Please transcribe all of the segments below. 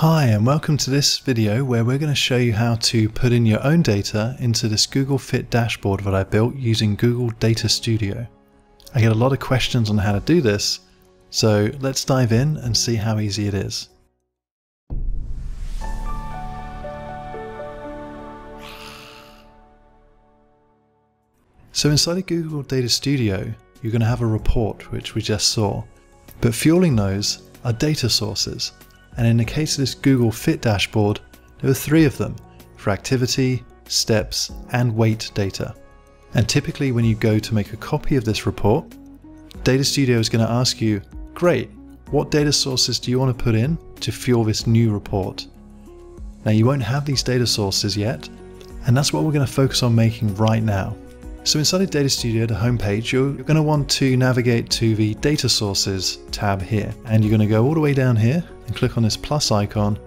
Hi and welcome to this video where we're going to show you how to put in your own data into this Google Fit dashboard that I built using Google Data Studio. I get a lot of questions on how to do this, so let's dive in and see how easy it is. So inside of Google Data Studio, you're going to have a report, which we just saw. But fueling those are data sources. And in the case of this Google Fit dashboard, there are three of them for activity, steps, and weight data. And typically when you go to make a copy of this report, Data Studio is going to ask you, great, what data sources do you want to put in to fuel this new report? Now you won't have these data sources yet, and that's what we're going to focus on making right now. So inside of Data Studio, the homepage, you're, you're going to want to navigate to the Data Sources tab here. And you're going to go all the way down here and click on this plus icon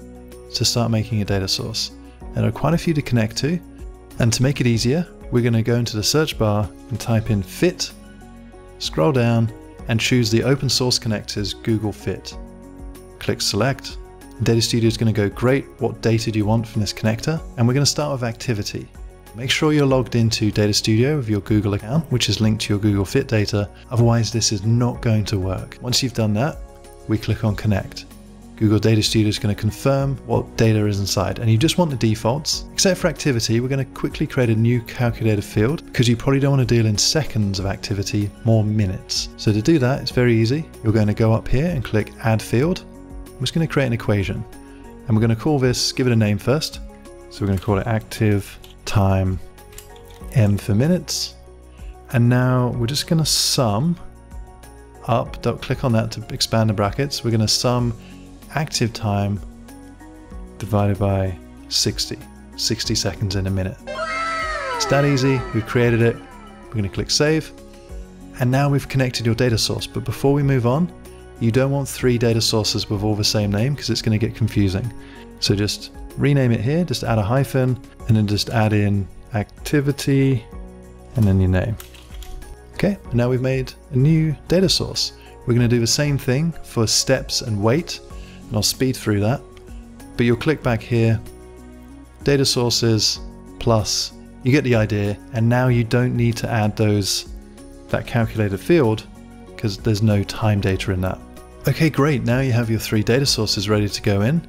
to start making a data source. There are quite a few to connect to. And to make it easier, we're going to go into the search bar and type in Fit, scroll down, and choose the open source connectors Google Fit. Click Select. Data Studio is going to go, great, what data do you want from this connector? And we're going to start with activity. Make sure you're logged into Data Studio with your Google account, which is linked to your Google Fit data, otherwise this is not going to work. Once you've done that, we click on Connect. Google Data Studio is going to confirm what data is inside, and you just want the defaults. Except for activity, we're going to quickly create a new calculated field because you probably don't want to deal in seconds of activity, more minutes. So to do that, it's very easy. You're going to go up here and click Add Field. I'm just going to create an equation, and we're going to call this, give it a name first. So we're going to call it active time m for minutes. And now we're just going to sum up, don't click on that to expand the brackets. We're going to sum active time divided by 60, 60 seconds in a minute. It's that easy, we've created it. We're going to click save. And now we've connected your data source. But before we move on, you don't want three data sources with all the same name because it's going to get confusing. So just rename it here, just add a hyphen, and then just add in activity, and then your name. Okay, now we've made a new data source. We're going to do the same thing for steps and weight, and I'll speed through that. But you'll click back here, data sources, plus, you get the idea, and now you don't need to add those that calculated field because there's no time data in that. Okay, great, now you have your three data sources ready to go in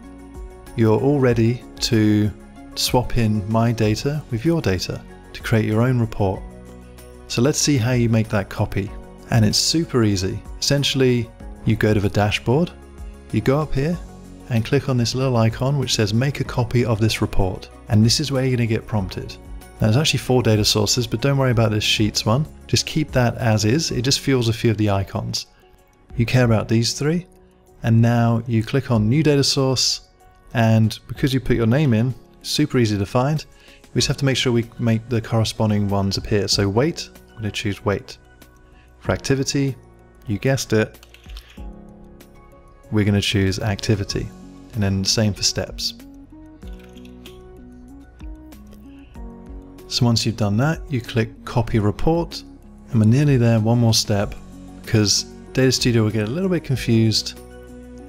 you're all ready to swap in my data with your data to create your own report. So let's see how you make that copy. And it's super easy. Essentially, you go to the dashboard, you go up here and click on this little icon which says make a copy of this report. And this is where you're going to get prompted. Now there's actually four data sources, but don't worry about this Sheets one. Just keep that as is. It just fuels a few of the icons. You care about these three. And now you click on new data source and because you put your name in, super easy to find. We just have to make sure we make the corresponding ones appear. So weight, I'm going to choose weight. For activity, you guessed it, we're going to choose activity. And then same for steps. So once you've done that, you click copy report and we're nearly there, one more step, because Data Studio will get a little bit confused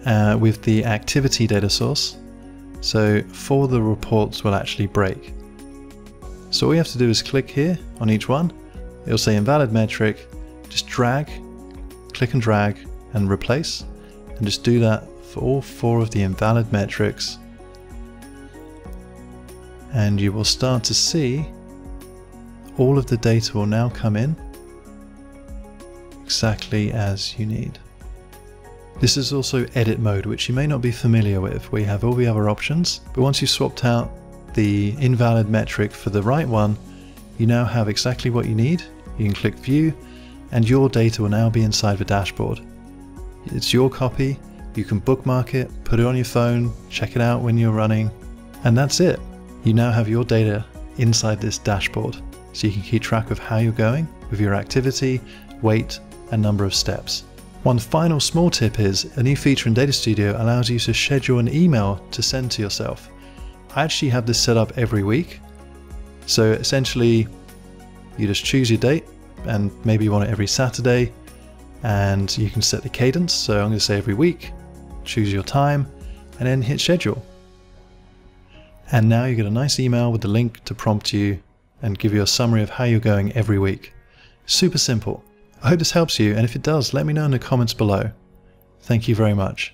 uh, with the activity data source. So four of the reports will actually break. So all you have to do is click here on each one. It'll say invalid metric. Just drag, click and drag and replace. And just do that for all four of the invalid metrics. And you will start to see all of the data will now come in exactly as you need. This is also edit mode, which you may not be familiar with, where you have all the other options, but once you've swapped out the invalid metric for the right one, you now have exactly what you need. You can click view and your data will now be inside the dashboard. It's your copy, you can bookmark it, put it on your phone, check it out when you're running, and that's it. You now have your data inside this dashboard, so you can keep track of how you're going with your activity, weight, and number of steps. One final small tip is a new feature in Data Studio allows you to schedule an email to send to yourself. I actually have this set up every week. So essentially, you just choose your date and maybe you want it every Saturday and you can set the cadence. So I'm going to say every week, choose your time, and then hit schedule. And now you get a nice email with the link to prompt you and give you a summary of how you're going every week. Super simple. I hope this helps you, and if it does, let me know in the comments below. Thank you very much.